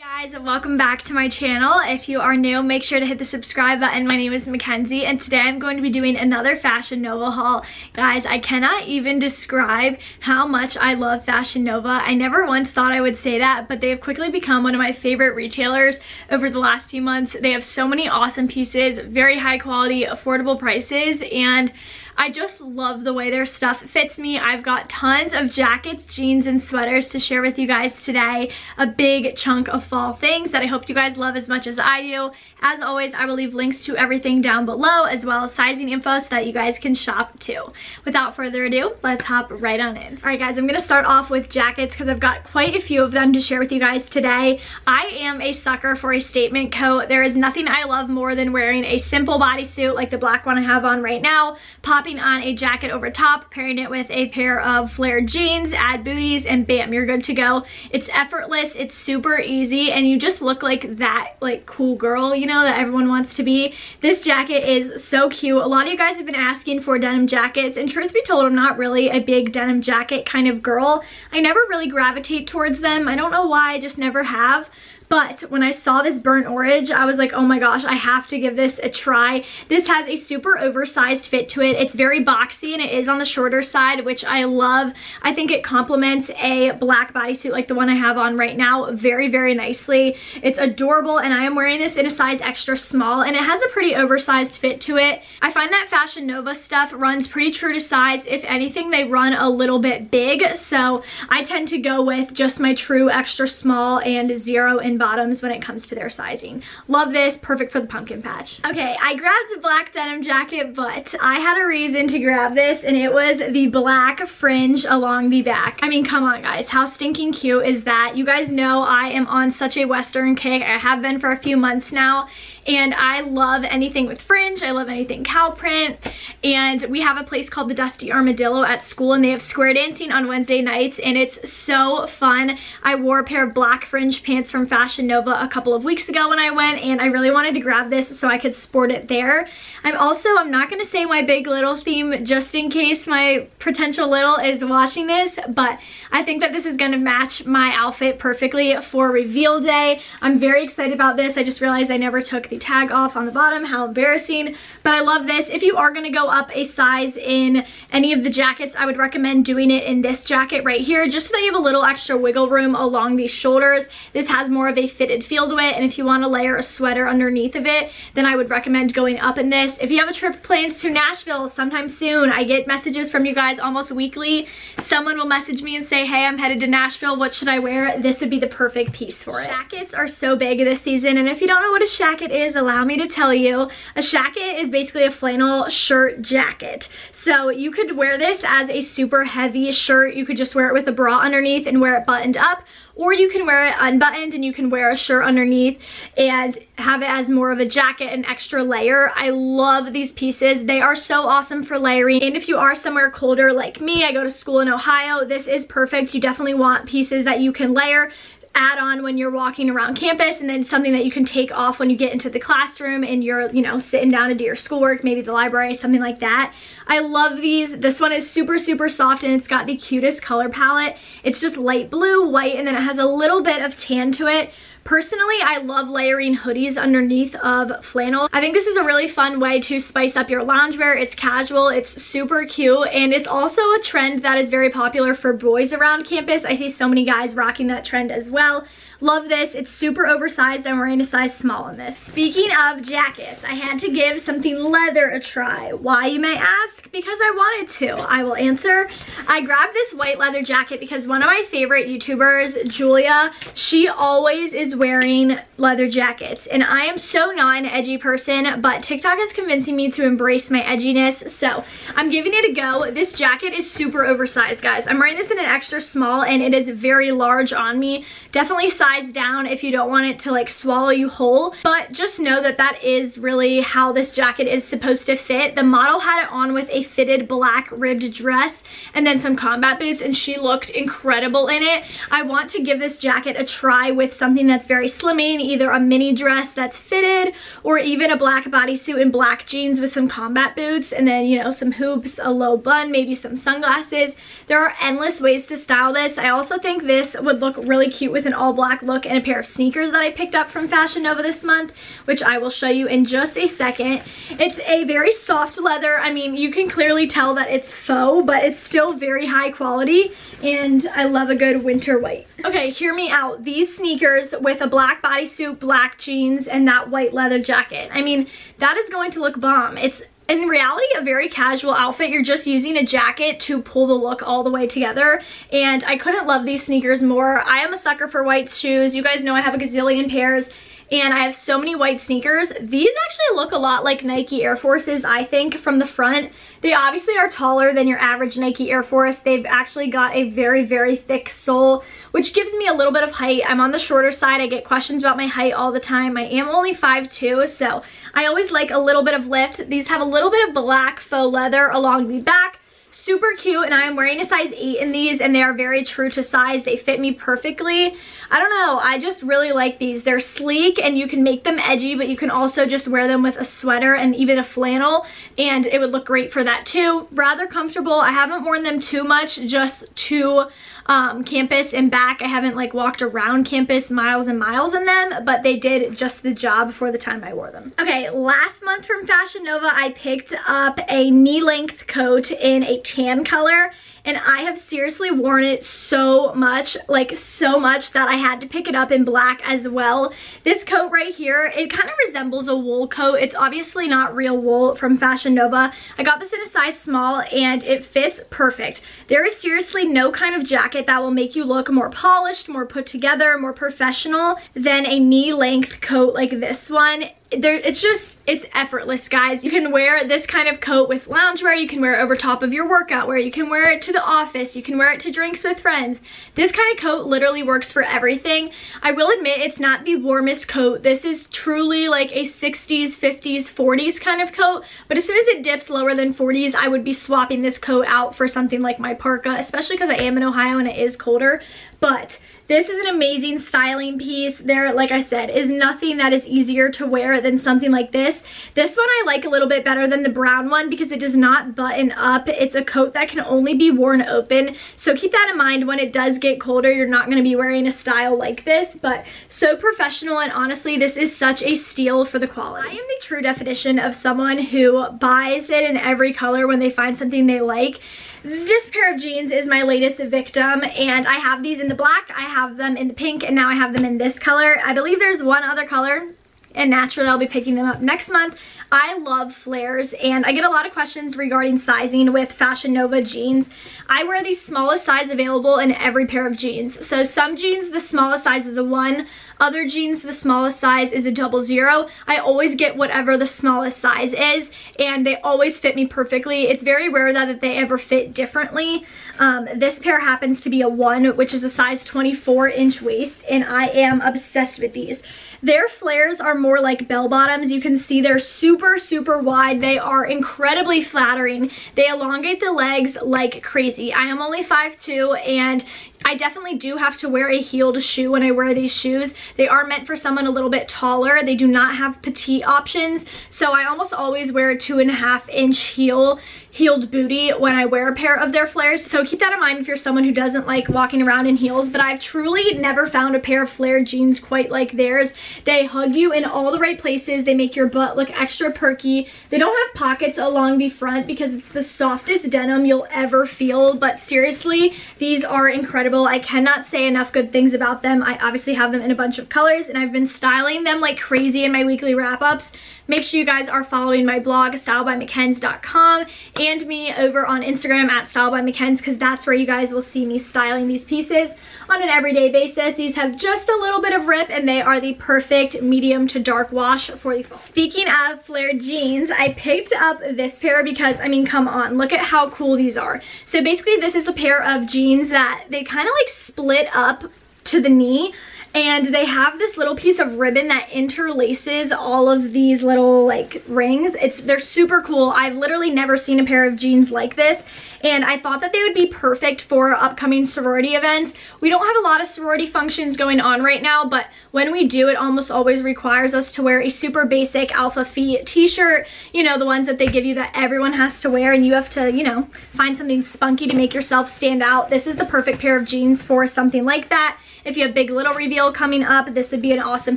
guys welcome back to my channel. If you are new make sure to hit the subscribe button. My name is McKenzie and today I'm going to be doing another Fashion Nova haul. Guys I cannot even describe how much I love Fashion Nova. I never once thought I would say that but they have quickly become one of my favorite retailers over the last few months. They have so many awesome pieces very high quality affordable prices and I just love the way their stuff fits me. I've got tons of jackets, jeans, and sweaters to share with you guys today. A big chunk of fall things that I hope you guys love as much as I do. As always, I will leave links to everything down below as well as sizing info so that you guys can shop too. Without further ado, let's hop right on in. All right guys, I'm gonna start off with jackets because I've got quite a few of them to share with you guys today. I am a sucker for a statement coat. There is nothing I love more than wearing a simple bodysuit like the black one I have on right now, popping on a jacket over top, pairing it with a pair of flared jeans, add booties, and bam, you're good to go. It's effortless, it's super easy, and you just look like that like cool girl, you know, that everyone wants to be. This jacket is so cute. A lot of you guys have been asking for denim jackets, and truth be told, I'm not really a big denim jacket kind of girl. I never really gravitate towards them. I don't know why, I just never have. But when I saw this burnt orange, I was like, oh my gosh, I have to give this a try. This has a super oversized fit to it. It's very boxy and it is on the shorter side, which I love. I think it complements a black bodysuit like the one I have on right now very, very nicely. It's adorable and I am wearing this in a size extra small and it has a pretty oversized fit to it. I find that Fashion Nova stuff runs pretty true to size. If anything, they run a little bit big. So I tend to go with just my true extra small and zero in bottoms when it comes to their sizing. Love this, perfect for the pumpkin patch. Okay, I grabbed a black denim jacket, but I had a reason to grab this and it was the black fringe along the back. I mean, come on guys, how stinking cute is that? You guys know I am on such a Western kick. I have been for a few months now and I love anything with fringe. I love anything cow print. And we have a place called the Dusty Armadillo at school and they have square dancing on Wednesday nights and it's so fun. I wore a pair of black fringe pants from Fashion Nova a couple of weeks ago when I went and I really wanted to grab this so I could sport it there. I'm also, I'm not going to say my big little theme just in case my potential little is watching this, but I think that this is going to match my outfit perfectly for reveal day. I'm very excited about this. I just realized I never took the tag off on the bottom. How embarrassing. But I love this. If you are going to go up a size in any of the jackets, I would recommend doing it in this jacket right here, just so that you have a little extra wiggle room along these shoulders. This has more of a fitted feel to it, and if you want to layer a sweater underneath of it, then I would recommend going up in this. If you have a trip planned to Nashville sometime soon, I get messages from you guys almost weekly. Someone will message me and say, hey, I'm headed to Nashville. What should I wear? This would be the perfect piece for it. Jackets are so big this season, and if you don't know what a shacket is, allow me to tell you. A shacket is basically a flannel shirt jacket. So you could wear this as a super heavy shirt. You could just wear it with a bra underneath and wear it buttoned up or you can wear it unbuttoned and you can wear a shirt underneath and have it as more of a jacket, an extra layer. I love these pieces. They are so awesome for layering. And if you are somewhere colder like me, I go to school in Ohio, this is perfect. You definitely want pieces that you can layer add on when you're walking around campus and then something that you can take off when you get into the classroom and you're, you know, sitting down to do your schoolwork, maybe the library, something like that. I love these. This one is super, super soft and it's got the cutest color palette. It's just light blue, white, and then it has a little bit of tan to it. Personally, I love layering hoodies underneath of flannel. I think this is a really fun way to spice up your loungewear. It's casual, it's super cute, and it's also a trend that is very popular for boys around campus. I see so many guys rocking that trend as well. Love this. It's super oversized. I'm wearing a size small in this. Speaking of jackets, I had to give something leather a try. Why, you may ask? Because I wanted to. I will answer. I grabbed this white leather jacket because one of my favorite YouTubers, Julia, she always is wearing leather jackets. And I am so not an edgy person, but TikTok is convincing me to embrace my edginess. So I'm giving it a go. This jacket is super oversized, guys. I'm wearing this in an extra small and it is very large on me. Definitely size down if you don't want it to like swallow you whole. But just know that that is really how this jacket is supposed to fit. The model had it on with a fitted black ribbed dress and then some combat boots and she looked incredible in it. I want to give this jacket a try with something that's very slimming, either a mini dress that's fitted or even a black bodysuit and black jeans with some combat boots and then, you know, some hoops, a low bun, maybe some sunglasses. There are endless ways to style this. I also think this would look really cute with an all black look and a pair of sneakers that I picked up from Fashion Nova this month, which I will show you in just a second. It's a very soft leather. I mean, you can clearly tell that it's faux, but it's still very high quality, and I love a good winter white. Okay, hear me out. These sneakers with a black bodysuit, black jeans, and that white leather jacket. I mean, that is going to look bomb. It's in reality a very casual outfit. You're just using a jacket to pull the look all the way together. And I couldn't love these sneakers more. I am a sucker for white shoes. You guys know I have a gazillion pairs and I have so many white sneakers. These actually look a lot like Nike Air Forces, I think, from the front. They obviously are taller than your average Nike Air Force. They've actually got a very, very thick sole, which gives me a little bit of height. I'm on the shorter side. I get questions about my height all the time. I am only 5'2", so I always like a little bit of lift. These have a little bit of black faux leather along the back super cute and I am wearing a size 8 in these and they are very true to size. They fit me perfectly. I don't know, I just really like these. They're sleek and you can make them edgy but you can also just wear them with a sweater and even a flannel and it would look great for that too. Rather comfortable. I haven't worn them too much just to um, campus and back. I haven't like walked around campus miles and miles in them, but they did just the job for the time I wore them. Okay, last month from Fashion Nova, I picked up a knee length coat in a tan color and I have seriously worn it so much, like so much that I had to pick it up in black as well. This coat right here, it kind of resembles a wool coat. It's obviously not real wool from Fashion Nova. I got this in a size small and it fits perfect. There is seriously no kind of jacket that will make you look more polished, more put together, more professional than a knee length coat like this one there it's just it's effortless guys. You can wear this kind of coat with loungewear. You can wear it over top of your workout wear. You can wear it to the office. You can wear it to drinks with friends. This kind of coat literally works for everything. I will admit it's not the warmest coat. This is truly like a 60s 50s 40s kind of coat. But as soon as it dips lower than 40s i would be swapping this coat out for something like my parka especially because i am in ohio and it is colder. But this is an amazing styling piece. There, like I said, is nothing that is easier to wear than something like this. This one I like a little bit better than the brown one because it does not button up. It's a coat that can only be worn open. So keep that in mind when it does get colder. You're not going to be wearing a style like this, but so professional and honestly, this is such a steal for the quality. I am the true definition of someone who buys it in every color when they find something they like. This pair of jeans is my latest victim and I have these in the black, I have them in the pink, and now I have them in this color. I believe there's one other color and naturally I'll be picking them up next month. I love flares and I get a lot of questions regarding sizing with Fashion Nova jeans. I wear the smallest size available in every pair of jeans. So some jeans, the smallest size is a one. Other jeans, the smallest size is a double zero. I always get whatever the smallest size is and they always fit me perfectly. It's very rare that they ever fit differently. Um, this pair happens to be a one, which is a size 24 inch waist and I am obsessed with these. Their flares are more like bell bottoms. You can see they're super, super wide. They are incredibly flattering. They elongate the legs like crazy. I am only 5'2", and I definitely do have to wear a heeled shoe when I wear these shoes. They are meant for someone a little bit taller. They do not have petite options. So I almost always wear a two and a half inch heel, heeled booty when I wear a pair of their flares. So keep that in mind if you're someone who doesn't like walking around in heels. But I've truly never found a pair of flared jeans quite like theirs. They hug you in all the right places. They make your butt look extra perky. They don't have pockets along the front because it's the softest denim you'll ever feel. But seriously, these are incredible I cannot say enough good things about them. I obviously have them in a bunch of colors and I've been styling them like crazy in my weekly wrap-ups. Make sure you guys are following my blog, styledbymckenz.com and me over on Instagram at styledbymckenz because that's where you guys will see me styling these pieces on an everyday basis. These have just a little bit of rip and they are the perfect medium to dark wash for the fall. Speaking of flared jeans, I picked up this pair because, I mean, come on, look at how cool these are. So basically this is a pair of jeans that they kind of like split up to the knee and they have this little piece of ribbon that interlaces all of these little like rings. It's they're super cool. I've literally never seen a pair of jeans like this and I thought that they would be perfect for upcoming sorority events. We don't have a lot of sorority functions going on right now, but when we do, it almost always requires us to wear a super basic Alpha Phi t-shirt, you know, the ones that they give you that everyone has to wear and you have to, you know, find something spunky to make yourself stand out. This is the perfect pair of jeans for something like that. If you have big little reveal coming up, this would be an awesome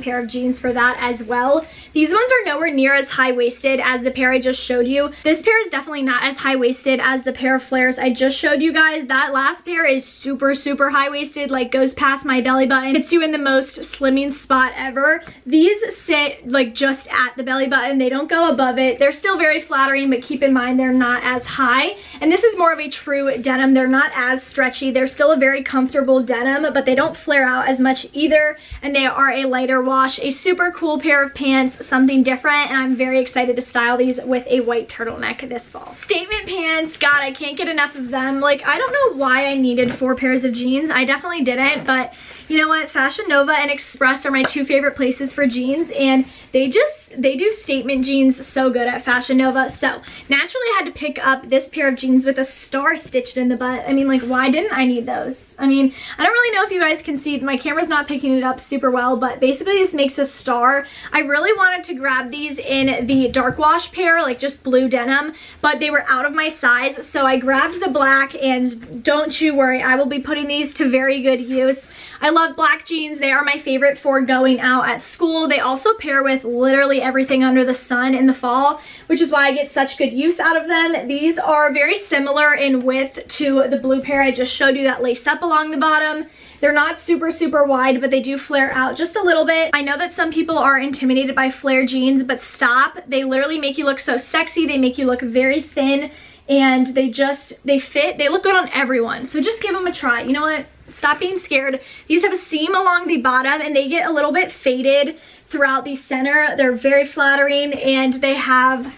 pair of jeans for that as well. These ones are nowhere near as high-waisted as the pair I just showed you. This pair is definitely not as high-waisted as the pair of flares I just showed you guys. That last pair is super, super high-waisted, like goes past my belly button. It's you in the most slimming spot ever. These sit like just at the belly button. They don't go above it. They're still very flattering, but keep in mind they're not as high. And this is more of a true denim. They're not as stretchy. They're still a very comfortable denim, but they don't flare out as much either. And they are a lighter wash, a super cool pair of pants, something different. And I'm very excited to style these with a white turtleneck this fall. Statement pants, God, I can't get enough of them. Like, I don't know why I needed four pairs of jeans. I definitely didn't, but you know what? Fashion Nova and Express are my two favorite places for jeans and they just, they do statement jeans so good at Fashion Nova. So naturally I had to pick up this pair of jeans with a star stitched in the butt. I mean, like, why didn't I need those? I mean, I don't really know if you guys can see, my camera's not picking it up super well, but basically this makes a star. I really wanted to grab these in the dark wash pair, like just blue denim, but they were out of my size. So I grabbed the black and don't you worry, I will be putting these to very good use. I love black jeans. They are my favorite for going out at school. They also pair with literally everything under the sun in the fall, which is why I get such good use out of them. These are very similar in width to the blue pair I just showed you that lace up along the bottom. They're not super, super wide, but they do flare out just a little bit. I know that some people are intimidated by flare jeans, but stop. They literally make you look so sexy. They make you look very thin and they just, they fit, they look good on everyone. So just give them a try. You know what? Stop being scared. These have a seam along the bottom and they get a little bit faded throughout the center. They're very flattering and they have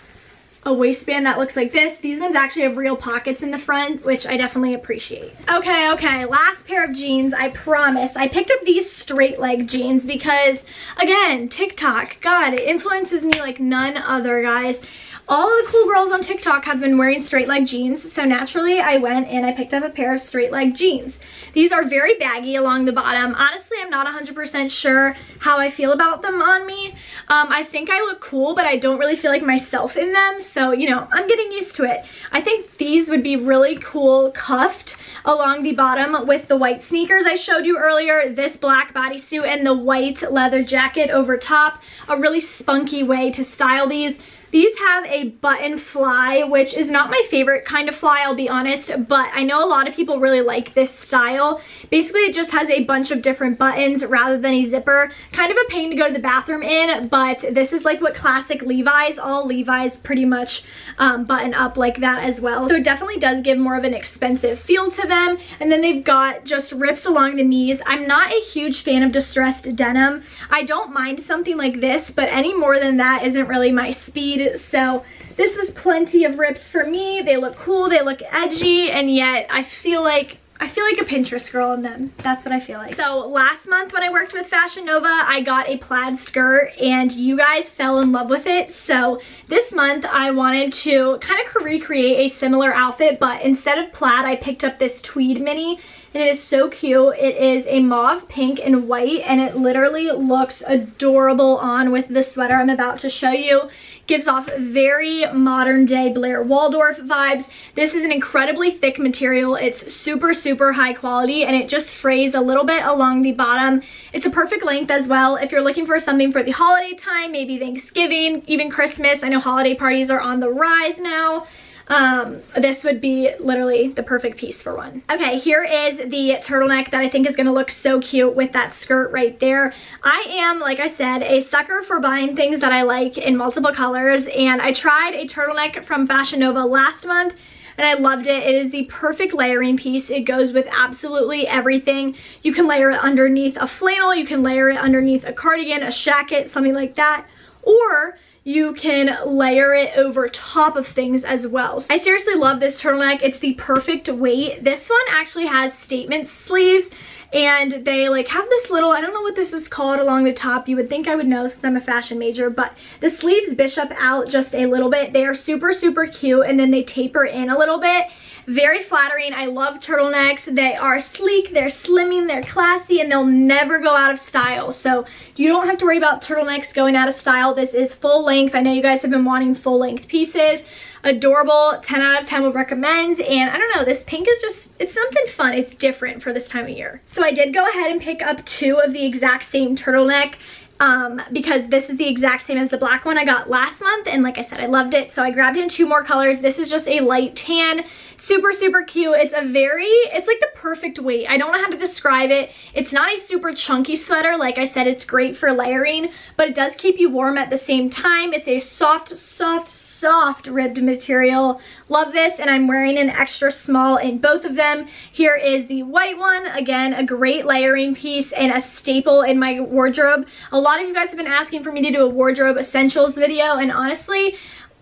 a waistband that looks like this. These ones actually have real pockets in the front, which I definitely appreciate. Okay, okay, last pair of jeans, I promise. I picked up these straight leg jeans because, again, TikTok, God, it influences me like none other, guys all the cool girls on TikTok have been wearing straight leg jeans, so naturally I went and I picked up a pair of straight leg jeans. These are very baggy along the bottom. Honestly, I'm not 100% sure how I feel about them on me. Um, I think I look cool, but I don't really feel like myself in them, so, you know, I'm getting used to it. I think these would be really cool cuffed along the bottom with the white sneakers I showed you earlier, this black bodysuit, and the white leather jacket over top. A really spunky way to style these. These have a button fly, which is not my favorite kind of fly, I'll be honest, but I know a lot of people really like this style. Basically, it just has a bunch of different buttons rather than a zipper. Kind of a pain to go to the bathroom in, but this is like what classic Levi's, all Levi's pretty much um, button up like that as well. So it definitely does give more of an expensive feel to them. And then they've got just rips along the knees. I'm not a huge fan of distressed denim. I don't mind something like this, but any more than that isn't really my speed so this was plenty of rips for me. They look cool, they look edgy, and yet I feel like I feel like a Pinterest girl in them. That's what I feel like. So last month when I worked with Fashion Nova, I got a plaid skirt and you guys fell in love with it. So this month I wanted to kind of recreate a similar outfit, but instead of plaid, I picked up this tweed mini and it is so cute. It is a mauve pink and white and it literally looks adorable on with the sweater I'm about to show you. Gives off very modern day Blair Waldorf vibes. This is an incredibly thick material. It's super, super high quality and it just frays a little bit along the bottom. It's a perfect length as well. If you're looking for something for the holiday time, maybe Thanksgiving, even Christmas. I know holiday parties are on the rise now um, this would be literally the perfect piece for one. Okay, here is the turtleneck that I think is gonna look so cute with that skirt right there. I am, like I said, a sucker for buying things that I like in multiple colors, and I tried a turtleneck from Fashion Nova last month, and I loved it. It is the perfect layering piece. It goes with absolutely everything. You can layer it underneath a flannel, you can layer it underneath a cardigan, a shacket, something like that, or you can layer it over top of things as well. I seriously love this turtleneck. It's the perfect weight. This one actually has statement sleeves and they like have this little, I don't know what this is called along the top. You would think I would know since I'm a fashion major, but the sleeves bishop out just a little bit. They are super, super cute and then they taper in a little bit Very flattering. I love turtlenecks. They are sleek, they're slimming, they're classy, and they'll never go out of style. So you don't have to worry about turtlenecks going out of style. This is full length. I know you guys have been wanting full length pieces adorable 10 out of 10 would recommend and I don't know this pink is just it's something fun it's different for this time of year so I did go ahead and pick up two of the exact same turtleneck um, because this is the exact same as the black one I got last month and like I said I loved it so I grabbed in two more colors this is just a light tan super super cute it's a very it's like the perfect weight I don't know how to describe it it's not a super chunky sweater like I said it's great for layering but it does keep you warm at the same time it's a soft soft soft ribbed material. Love this and I'm wearing an extra small in both of them. Here is the white one. Again, a great layering piece and a staple in my wardrobe. A lot of you guys have been asking for me to do a wardrobe essentials video and honestly,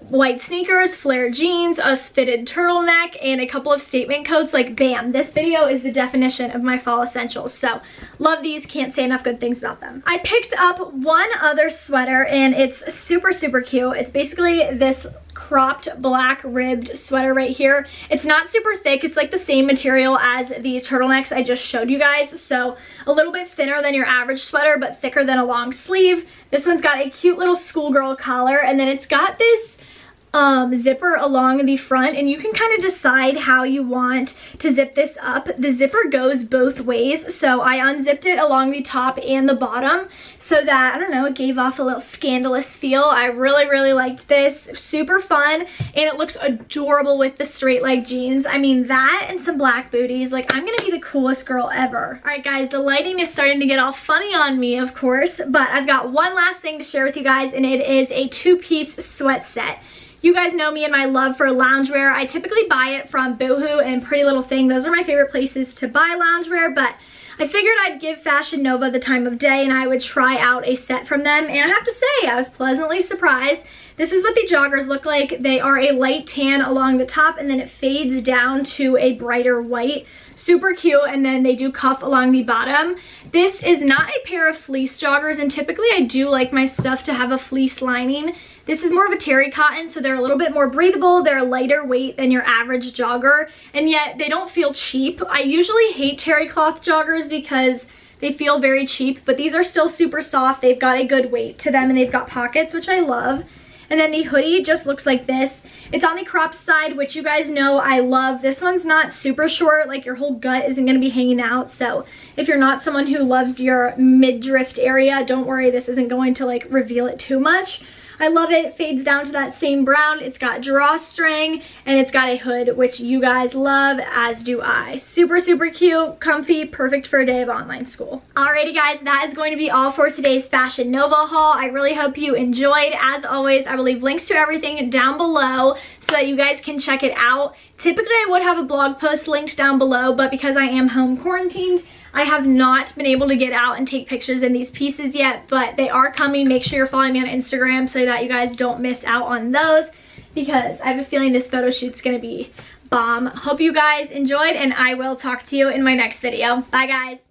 white sneakers, flare jeans, a fitted turtleneck, and a couple of statement coats. Like, bam, this video is the definition of my fall essentials. So, love these. Can't say enough good things about them. I picked up one other sweater, and it's super, super cute. It's basically this cropped black ribbed sweater right here. It's not super thick. It's like the same material as the turtlenecks I just showed you guys. So a little bit thinner than your average sweater, but thicker than a long sleeve. This one's got a cute little schoolgirl collar, and then it's got this um, zipper along the front and you can kind of decide how you want to zip this up. The zipper goes both ways so I unzipped it along the top and the bottom so that, I don't know, it gave off a little scandalous feel. I really, really liked this. Super fun and it looks adorable with the straight leg jeans. I mean that and some black booties. Like I'm gonna be the coolest girl ever. Alright guys, the lighting is starting to get all funny on me of course, but I've got one last thing to share with you guys and it is a two-piece sweat set. You guys know me and my love for loungewear. I typically buy it from Boohoo and Pretty Little Thing. Those are my favorite places to buy loungewear, but I figured I'd give Fashion Nova the time of day and I would try out a set from them. And I have to say, I was pleasantly surprised. This is what the joggers look like. They are a light tan along the top and then it fades down to a brighter white. Super cute and then they do cuff along the bottom. This is not a pair of fleece joggers and typically I do like my stuff to have a fleece lining. This is more of a terry cotton, so they're a little bit more breathable. They're a lighter weight than your average jogger, and yet they don't feel cheap. I usually hate terry cloth joggers because they feel very cheap, but these are still super soft. They've got a good weight to them, and they've got pockets, which I love. And then the hoodie just looks like this. It's on the cropped side, which you guys know I love. This one's not super short, like your whole gut isn't gonna be hanging out. So if you're not someone who loves your midriff area, don't worry, this isn't going to like reveal it too much. I love it. it. fades down to that same brown. It's got drawstring and it's got a hood, which you guys love, as do I. Super, super cute, comfy, perfect for a day of online school. Alrighty guys, that is going to be all for today's Fashion Nova haul. I really hope you enjoyed. As always, I will leave links to everything down below so that you guys can check it out. Typically, I would have a blog post linked down below, but because I am home quarantined, I have not been able to get out and take pictures in these pieces yet, but they are coming. Make sure you're following me on Instagram so that you guys don't miss out on those because I have a feeling this photo shoot's gonna be bomb. Hope you guys enjoyed and I will talk to you in my next video. Bye guys.